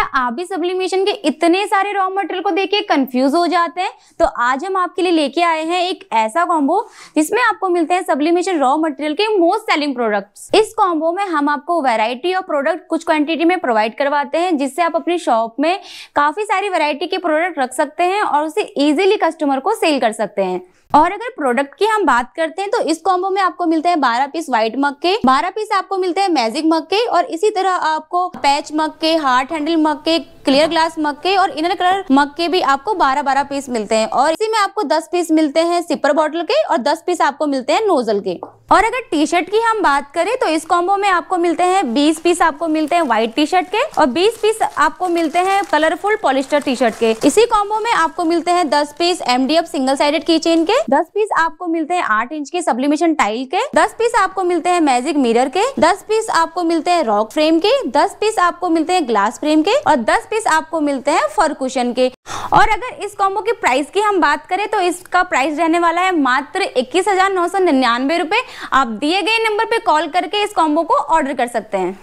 क्या आप भी सब्लिमेशन के इतने सारे रॉ मटेरियल को देख के कंफ्यूज हो जाते हैं? तो आज हम आपके लिए लेके आए हैं एक ऐसा कॉम्बो जिसमें आपको मिलते हैं सब्लिमेशन रॉ मटेरियल के मोस्ट सेलिंग प्रोडक्ट्स इस कॉम्बो में हम आपको वैरायटी ऑफ़ प्रोडक्ट कुछ क्वांटिटी में प्रोवाइड करवाते हैं, जिससे आप अपनी शॉप में काफ़ी सारी वैरायटी के प्रोडक्ट रख सकते हैं और उसे इजिली कस्टमर को सेल कर सकते हैं। और अगर प्रोडक्ट की हम बात करते हैं तो इस कॉम्बो में आपको मिलते हैं 12 पीस व्हाइट मग के 12 पीस आपको मिलते हैं मैजिक मग के और इसी तरह आपको पैच मग के हार्ट हैंडल मग के क्लियर ग्लास मग के और इनर कलर मग के भी आपको 12 12 पीस मिलते हैं और इसी में आपको 10 पीस मिलते हैं सिपर बॉटल के और 10 पीस आपको मिलते हैं नोजल के और अगर टी शर्ट की हम बात करें तो इस कॉम्बो में आपको मिलते हैं 20 पीस आपको मिलते हैं व्हाइट टी शर्ट के और 20 पीस आपको मिलते हैं कलरफुल पॉलिस्टर टी शर्ट के इसी कॉम्बो में आपको मिलते हैं 10 पीस एमडीएफ सिंगल साइडेड की चेन के 10 पीस आपको मिलते हैं 8 इंच के सब्लिमेशन टाइल के 10 पीस आपको मिलते हैं मैजिक मिरर के 10 पीस आपको मिलते हैं रॉक फ्रेम के 10 पीस आपको मिलते हैं ग्लास फ्रेम के और 10 पीस आपको मिलते हैं फर कुशन के। और अगर इस कॉम्बो की प्राइस की हम बात करें तो इसका प्राइस रहने वाला है मात्र इक्कीस हज़ार नौ सौ रुपए। आप दिए गए नंबर पे कॉल करके इस कॉम्बो को ऑर्डर कर सकते हैं।